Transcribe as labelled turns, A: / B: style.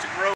A: to grow.